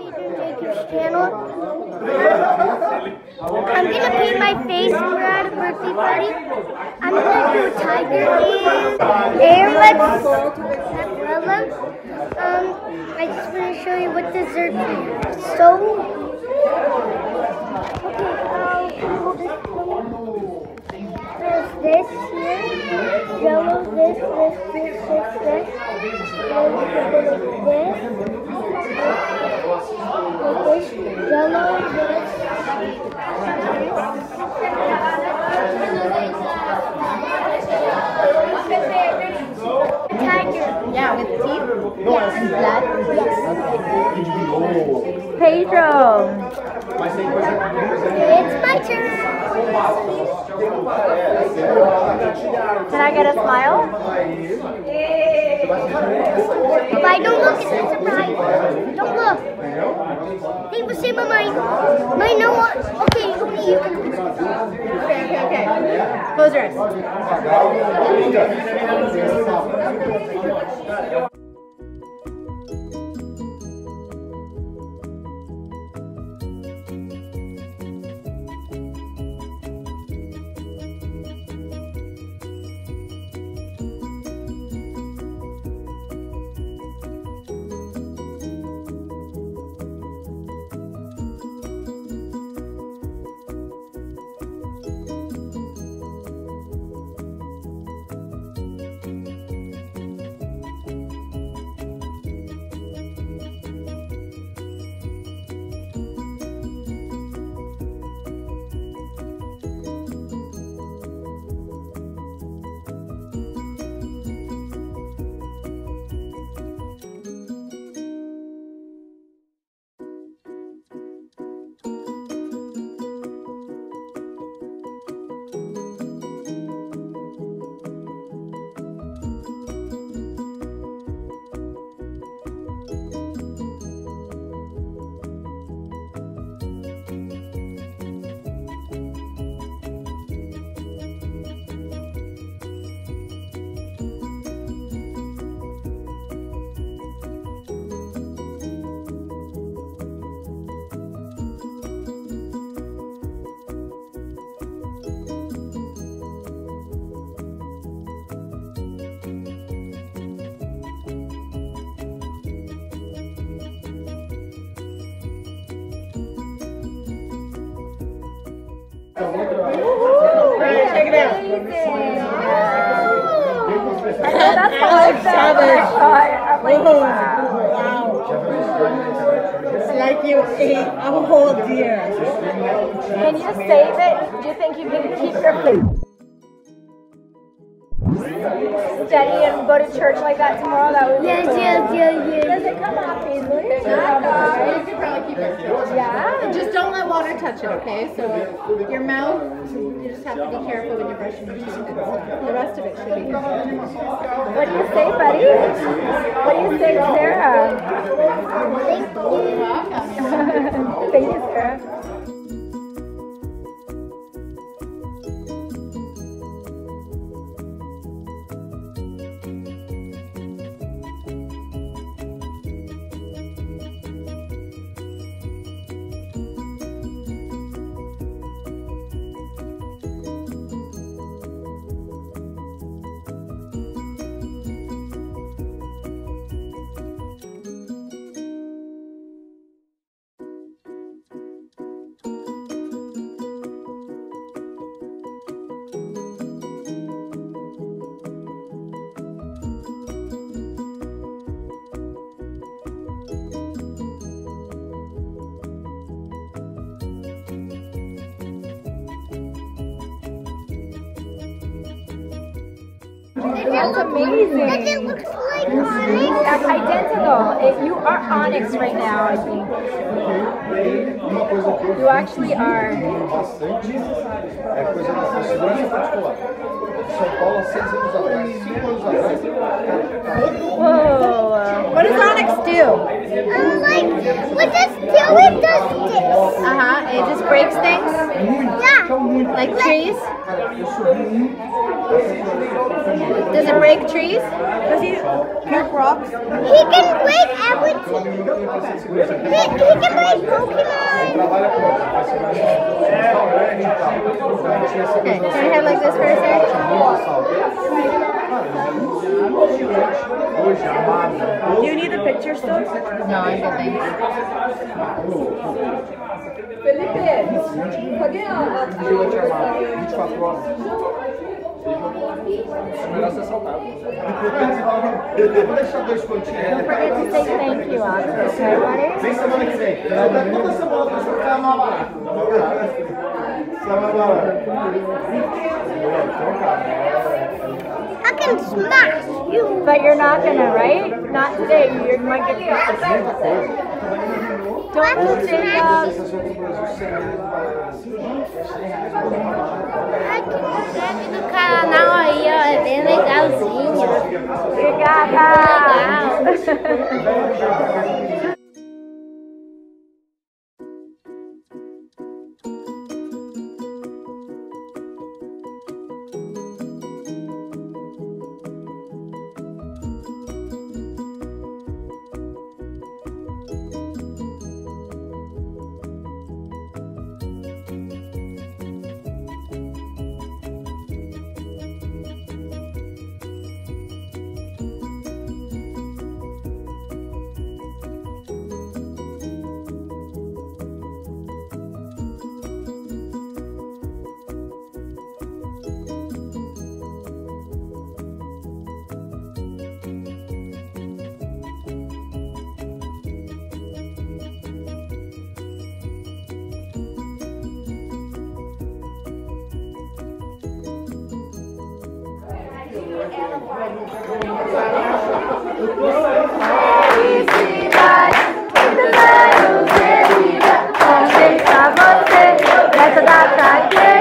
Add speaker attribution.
Speaker 1: I'm gonna paint my face. when We're at a birthday party. I'm gonna do tiger and airlets. Um, I just want to show you what dessert have. So, okay, this. There's this here, yellow, this, this, this, this, this. Put it this, like this, yellow, this.
Speaker 2: Yeah, with teeth.
Speaker 1: Yes. Yes.
Speaker 2: Pedro.
Speaker 1: It's my turn.
Speaker 2: Can I get a smile?
Speaker 1: If I don't look, it's a surprise. Don't look. They will say my. My no one. Okay, okay, you can.
Speaker 2: Okay, okay, okay. Close your eyes. Check it out.
Speaker 3: That's how I felt when I saw it. I'm like, wow.
Speaker 2: It's like you ate a whole deer.
Speaker 3: Can you save it? Do you think you can keep your face steady and go to church like that tomorrow? That would be
Speaker 1: Yes,
Speaker 3: cool.
Speaker 1: yes, yes,
Speaker 3: Does it come off easily?
Speaker 2: You could probably keep it still.
Speaker 3: Yeah.
Speaker 2: Just don't let water touch it, okay? So your mouth, you just have to be careful when you're brushing your teeth. The rest of it should be good.
Speaker 3: What do you say, buddy? What do you say, Sarah? Thank you. Thank you, Sarah. That's amazing.
Speaker 1: Does it look like Onix?
Speaker 3: That's identical. It, you are Onix right now, I think. You actually are.
Speaker 4: Bastante é coisa da segurança particular. São Paulo, há seis anos atrás, cinco anos atrás,
Speaker 3: Whoa.
Speaker 2: What does Onix do?
Speaker 1: I'm like, what does do it does this?
Speaker 2: Uh huh. It just breaks things.
Speaker 1: Yeah.
Speaker 2: Like trees?
Speaker 4: Cara, eu subi.
Speaker 2: Does it break trees?
Speaker 3: Does he break rocks?
Speaker 1: He can break everything.
Speaker 4: Ela me ligou pra você de segurança.
Speaker 1: He, he can break Pokemon.
Speaker 2: Okay, can I have like this for a sec?
Speaker 4: muito salto. Cara, hoje, amado.
Speaker 3: Do you need the picture still?
Speaker 2: No, I'm good, thanks.
Speaker 5: Felipe, cadê a, a,
Speaker 4: Vigilante armado, 24 horas. É melhor ser assaltado. Vou deixar dois pontinhos.
Speaker 1: Don't forget to say thank you, Oscar. Water.
Speaker 4: Vem semana que vem. Toda semana pra você ficar mais barato. Cara.
Speaker 1: I can smash you.
Speaker 3: But you're not gonna, right? Not today. You might get
Speaker 4: coisa.
Speaker 3: Don't you think,
Speaker 4: Sensação do
Speaker 1: canal aí, ó, é bem legalzinho.
Speaker 3: obrigada!
Speaker 1: Legal.
Speaker 4: Felicidade, eu desejo, pra você, nessa data inteira.